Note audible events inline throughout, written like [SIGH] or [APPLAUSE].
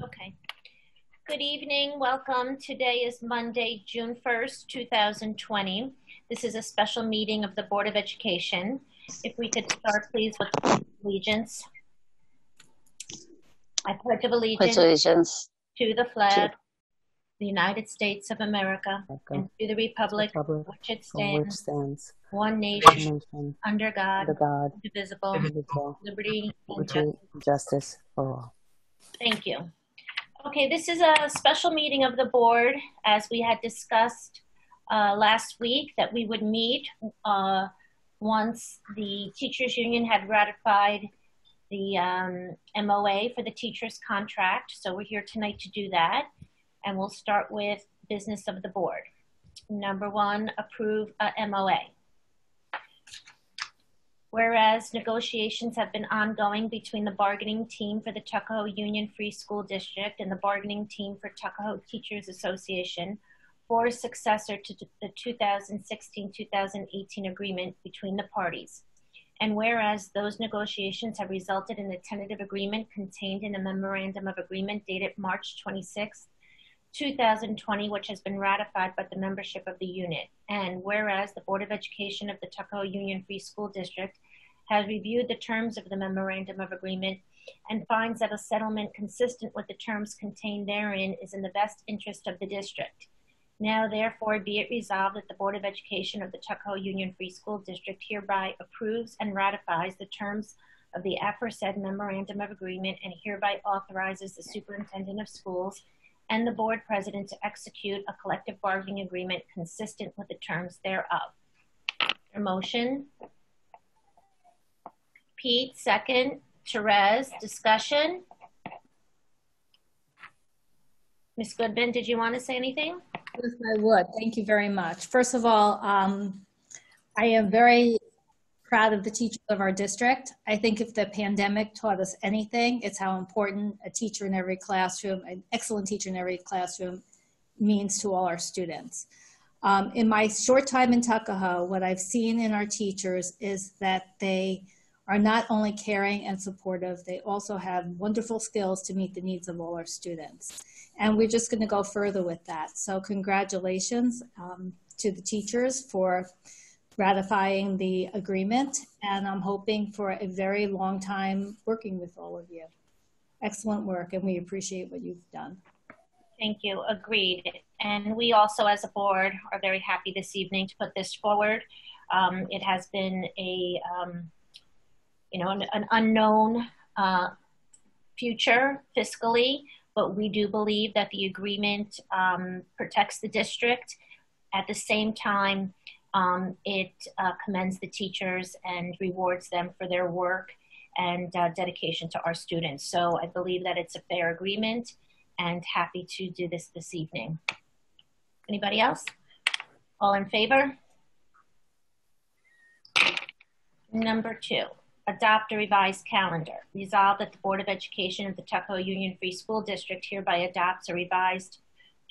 Okay. Good evening. Welcome. Today is Monday, June 1st, 2020. This is a special meeting of the Board of Education. If we could start, please, with allegiance. I pledge of allegiance Pledge allegiance to the flag, the United States of America, and to the republic Republic which it for which stands, stands one one nation, nation under God, under God, indivisible, indivisible, liberty, and justice. justice for all. Thank you. Okay, this is a special meeting of the board, as we had discussed uh, last week, that we would meet uh, once the teachers union had ratified the um, MOA for the teachers contract. So we're here tonight to do that. And we'll start with business of the board. Number one, approve a MOA. Whereas negotiations have been ongoing between the bargaining team for the Tuckahoe Union Free School District and the bargaining team for Tuckahoe Teachers Association for successor to the 2016-2018 agreement between the parties. And whereas those negotiations have resulted in a tentative agreement contained in a memorandum of agreement dated March 26, 2020, which has been ratified by the membership of the unit. And whereas the Board of Education of the Tuckahoe Union Free School District has reviewed the terms of the memorandum of agreement and finds that a settlement consistent with the terms contained therein is in the best interest of the district. Now, therefore, be it resolved that the Board of Education of the Tuckahoe Union Free School District hereby approves and ratifies the terms of the aforesaid memorandum of agreement and hereby authorizes the superintendent of schools and the board president to execute a collective bargaining agreement consistent with the terms thereof. A motion? Pete, second. Therese, discussion? Ms. Goodman, did you want to say anything? Yes, I would. Thank you very much. First of all, um, I am very proud of the teachers of our district. I think if the pandemic taught us anything, it's how important a teacher in every classroom, an excellent teacher in every classroom, means to all our students. Um, in my short time in Tuckahoe, what I've seen in our teachers is that they are not only caring and supportive, they also have wonderful skills to meet the needs of all our students. And we're just going to go further with that. So, congratulations um, to the teachers for ratifying the agreement. And I'm hoping for a very long time working with all of you. Excellent work, and we appreciate what you've done. Thank you. Agreed. And we also, as a board, are very happy this evening to put this forward. Um, it has been a, um, you know, an, an unknown uh, future fiscally, but we do believe that the agreement um, protects the district. At the same time, um, it uh, commends the teachers and rewards them for their work and uh, dedication to our students. So I believe that it's a fair agreement and happy to do this this evening. Anybody else? All in favor? Number two, adopt a revised calendar. Resolve that the Board of Education of the Tuckahoe Union Free School District hereby adopts a revised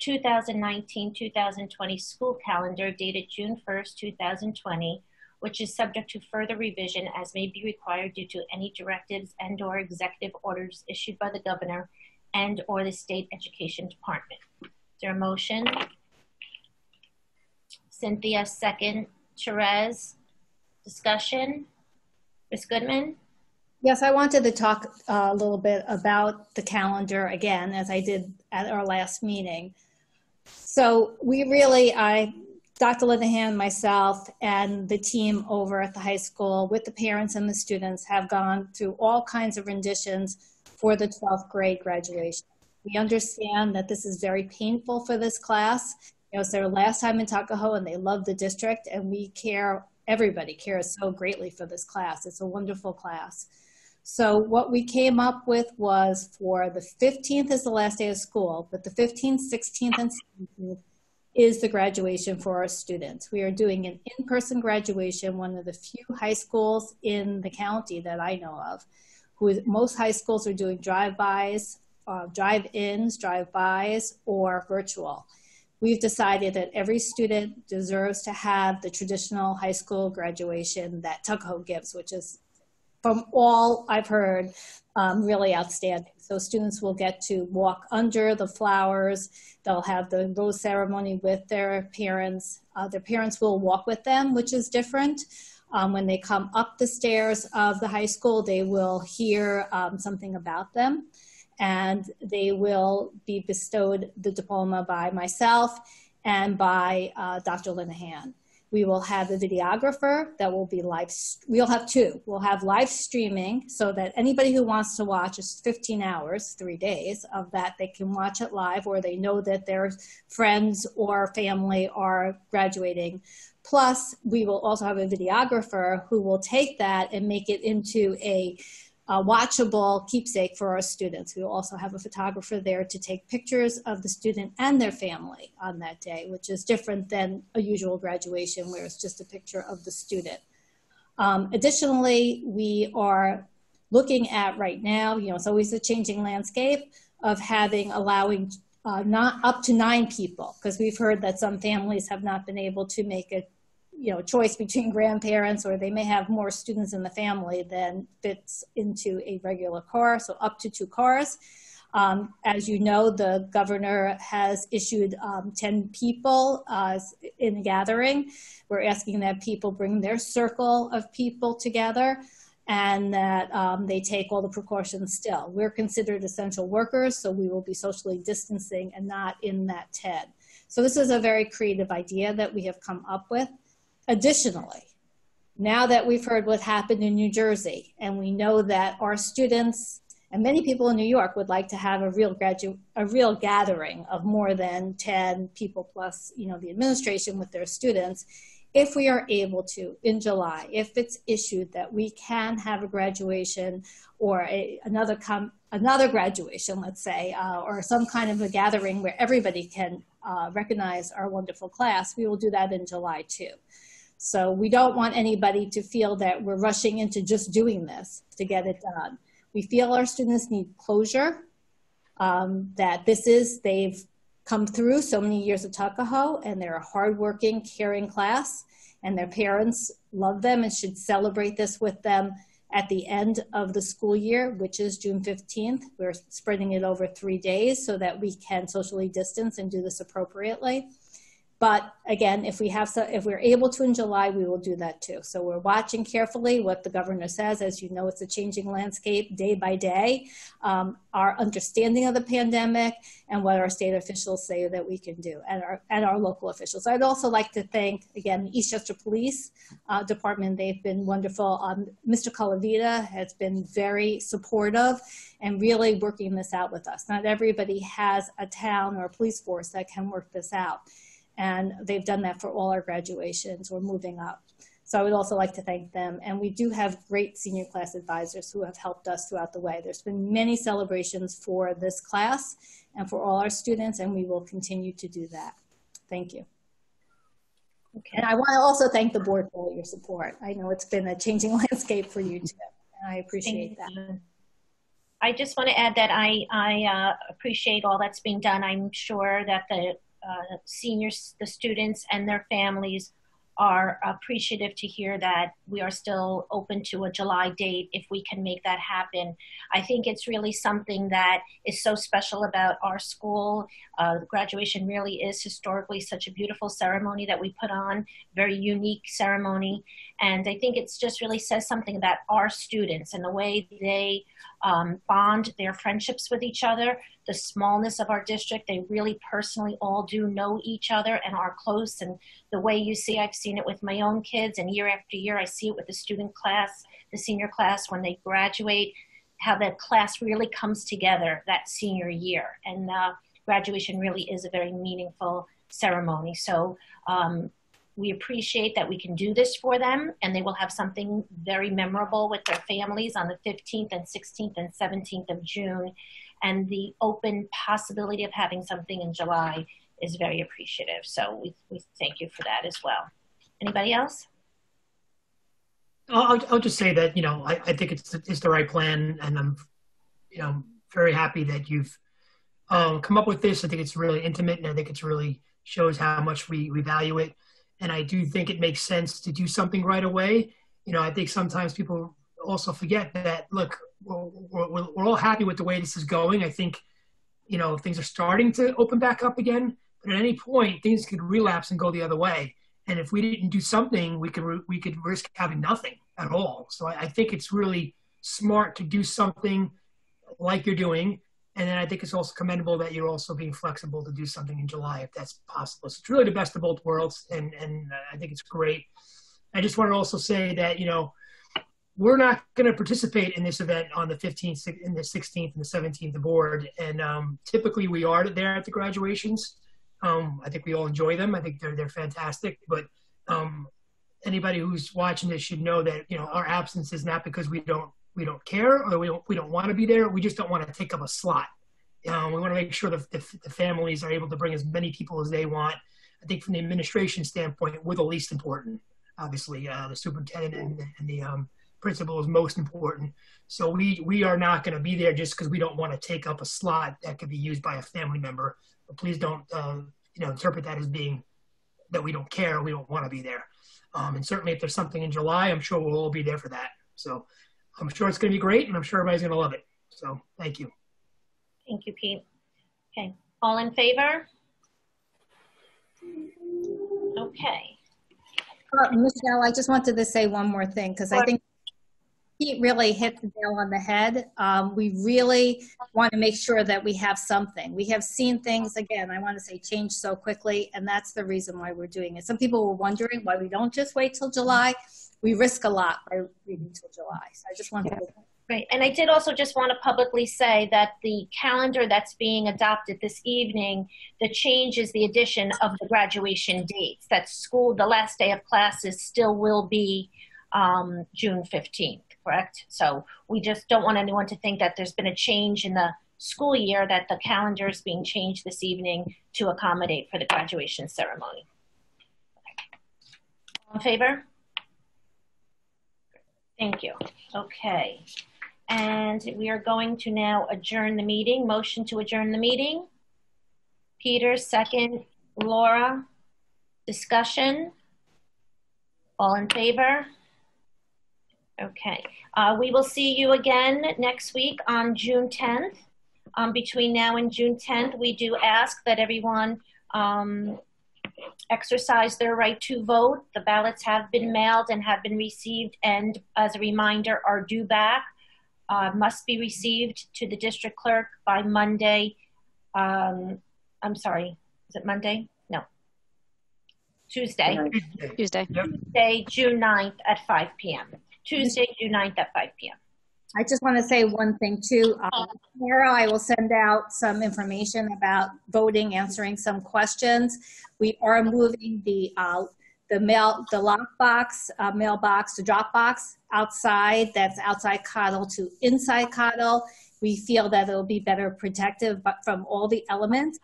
2019-2020 school calendar dated June 1st, 2020, which is subject to further revision as may be required due to any directives and or executive orders issued by the governor and or the state education department. Is there a motion? Cynthia, second. Therese, discussion? Ms. Goodman? Yes, I wanted to talk uh, a little bit about the calendar again, as I did at our last meeting. So we really, I, Dr. Linehan, myself, and the team over at the high school with the parents and the students have gone through all kinds of renditions for the 12th grade graduation. We understand that this is very painful for this class. You know, it's their last time in Tuckahoe and they love the district and we care, everybody cares so greatly for this class. It's a wonderful class. So what we came up with was for the 15th is the last day of school, but the 15th, 16th, and 17th is the graduation for our students. We are doing an in-person graduation, one of the few high schools in the county that I know of. Who is, most high schools are doing drive-bys, uh, drive-ins, drive-bys, or virtual. We've decided that every student deserves to have the traditional high school graduation that Tuckahoe gives, which is from all I've heard, um, really outstanding. So students will get to walk under the flowers. They'll have the rose ceremony with their parents. Uh, their parents will walk with them, which is different. Um, when they come up the stairs of the high school, they will hear um, something about them and they will be bestowed the diploma by myself and by uh, Dr. Linehan. We will have a videographer that will be live. We'll have two. We'll have live streaming so that anybody who wants to watch is 15 hours, three days of that, they can watch it live or they know that their friends or family are graduating. Plus, we will also have a videographer who will take that and make it into a a watchable keepsake for our students. We will also have a photographer there to take pictures of the student and their family on that day, which is different than a usual graduation where it's just a picture of the student. Um, additionally, we are looking at right now, you know, it's always a changing landscape of having, allowing uh, not up to nine people, because we've heard that some families have not been able to make a you know choice between grandparents or they may have more students in the family than fits into a regular car so up to two cars. Um, as you know the governor has issued um, 10 people uh, in a gathering. We're asking that people bring their circle of people together and that um, they take all the precautions still. We're considered essential workers so we will be socially distancing and not in that 10 so this is a very creative idea that we have come up with Additionally, now that we've heard what happened in New Jersey, and we know that our students and many people in New York would like to have a real gradu- a real gathering of more than 10 people plus, you know, the administration with their students. If we are able to in July, if it's issued that we can have a graduation or a, another com- another graduation, let's say, uh, or some kind of a gathering where everybody can uh, recognize our wonderful class, we will do that in July too. So we don't want anybody to feel that we're rushing into just doing this to get it done. We feel our students need closure, um, that this is, they've come through so many years of Tuckahoe and they're a hardworking, caring class and their parents love them and should celebrate this with them at the end of the school year, which is June 15th. We're spreading it over three days so that we can socially distance and do this appropriately. But again, if we have so, if we're able to in July, we will do that too. So we're watching carefully what the governor says. As you know, it's a changing landscape day by day. Um, our understanding of the pandemic and what our state officials say that we can do, and our and our local officials. I'd also like to thank again the Eastchester Police uh, Department. They've been wonderful. Um, Mr. Calavita has been very supportive and really working this out with us. Not everybody has a town or a police force that can work this out and they've done that for all our graduations. We're moving up. So I would also like to thank them. And we do have great senior class advisors who have helped us throughout the way. There's been many celebrations for this class and for all our students, and we will continue to do that. Thank you. Okay. And I want to also thank the board for all your support. I know it's been a changing [LAUGHS] landscape for you too, and I appreciate thank that. You. I just want to add that I, I uh, appreciate all that's being done. I'm sure that the uh, seniors, the students, and their families are appreciative to hear that we are still open to a July date if we can make that happen. I think it's really something that is so special about our school. Uh, graduation really is historically such a beautiful ceremony that we put on, very unique ceremony. And I think it just really says something about our students and the way they um, bond their friendships with each other, the smallness of our district. They really personally all do know each other and are close. And the way you see, I've seen it with my own kids, and year after year, I see it with the student class, the senior class, when they graduate, how the class really comes together that senior year. And uh, graduation really is a very meaningful ceremony. So um, we appreciate that we can do this for them and they will have something very memorable with their families on the 15th and 16th and 17th of June. And the open possibility of having something in July is very appreciative. So we, we thank you for that as well. Anybody else? I'll, I'll just say that, you know, I, I think it's, it's the right plan and I'm, you know, very happy that you've um, come up with this. I think it's really intimate and I think it's really shows how much we, we value it and I do think it makes sense to do something right away. You know, I think sometimes people also forget that look, we're, we're, all happy with the way this is going. I think, you know, things are starting to open back up again, but at any point, things could relapse and go the other way. And if we didn't do something, we could we could risk having nothing at all. So I, I think it's really smart to do something like you're doing. And then I think it's also commendable that you're also being flexible to do something in July if that's possible. So it's really the best of both worlds, and and I think it's great. I just want to also say that you know we're not going to participate in this event on the 15th, in the 16th, and the 17th of board. And um, typically we are there at the graduations. Um, I think we all enjoy them. I think they're they're fantastic. But um, anybody who's watching this should know that you know our absence is not because we don't we don't care or we don't we don't want to be there. We just don't want to take up a slot. Um, we want to make sure that the, the families are able to bring as many people as they want. I think from the administration standpoint, we're the least important. Obviously, uh, the superintendent and, and the um, principal is most important. So we we are not going to be there just because we don't want to take up a slot that could be used by a family member. But please don't uh, you know interpret that as being that we don't care. We don't want to be there. Um, and certainly, if there's something in July, I'm sure we'll all be there for that. So I'm sure it's going to be great, and I'm sure everybody's going to love it. So thank you. Thank you, Pete. Okay, all in favor? Okay. Uh, Michelle, I just wanted to say one more thing because I think Pete really hit the nail on the head. Um, we really want to make sure that we have something. We have seen things, again, I want to say change so quickly, and that's the reason why we're doing it. Some people were wondering why we don't just wait till July. We risk a lot by waiting till July. So I just wanted to. Right. And I did also just want to publicly say that the calendar that's being adopted this evening, the change is the addition of the graduation dates. That school, the last day of classes still will be um, June 15th correct? So we just don't want anyone to think that there's been a change in the school year, that the calendar is being changed this evening to accommodate for the graduation ceremony. All in favor? Thank you. Okay. And we are going to now adjourn the meeting. Motion to adjourn the meeting. Peter, second. Laura, discussion. All in favor? Okay. Uh, we will see you again next week on June 10th. Um, between now and June 10th, we do ask that everyone um, exercise their right to vote. The ballots have been mailed and have been received, and as a reminder, are due back. Uh, must be received to the district clerk by Monday. Um, I'm sorry, is it Monday? No. Tuesday. Tuesday. Tuesday, June 9th at 5 p.m. Tuesday, June 9th at 5 p.m. I just want to say one thing too. Um, tomorrow I will send out some information about voting, answering some questions. We are moving the uh, the mail, the lockbox, uh, mailbox, the Dropbox outside. That's outside Cottle to inside Cottle. We feel that it'll be better protective from all the elements.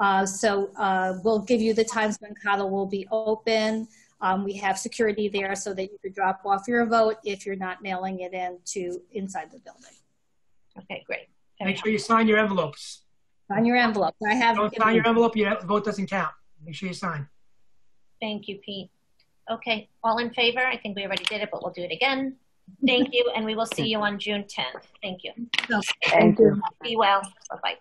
Uh, so uh, we'll give you the times when Cottle will be open. Um, we have security there so that you could drop off your vote if you're not mailing it in to inside the building. Okay, great. Make sure you sign your envelopes. Sign your envelope. I have. Don't sign your envelope, your vote doesn't count. Make sure you sign. Thank you, Pete. Okay, all in favor? I think we already did it, but we'll do it again. Thank you, and we will see you on June 10th. Thank you. Thank you. Be well. Bye-bye.